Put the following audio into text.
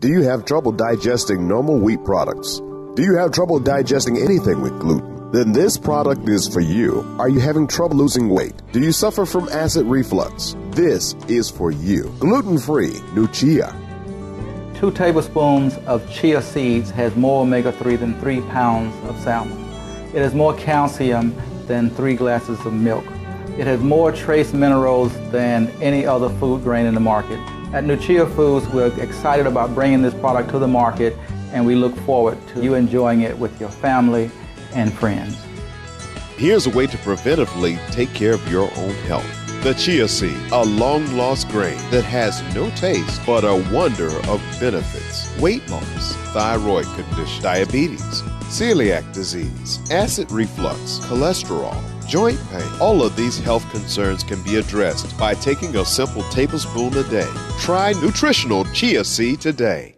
Do you have trouble digesting normal wheat products? Do you have trouble digesting anything with gluten? Then this product is for you. Are you having trouble losing weight? Do you suffer from acid reflux? This is for you. Gluten free Nuchia. Two tablespoons of chia seeds has more omega 3 than three pounds of salmon. It has more calcium than three glasses of milk. It has more trace minerals than any other food grain in the market. At Nuchia Foods, we're excited about bringing this product to the market and we look forward to you enjoying it with your family and friends. Here's a way to preventively take care of your own health. The chia seed, a long lost grain that has no taste but a wonder of benefits. Weight loss, thyroid condition, diabetes, celiac disease, acid reflux, cholesterol, joint pain. All of these health concerns can be addressed by taking a simple tablespoon a day. Try nutritional chia seed today.